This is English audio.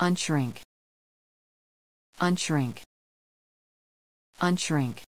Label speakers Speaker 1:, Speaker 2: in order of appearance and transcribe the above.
Speaker 1: unshrink. Unshrink. Unshrink.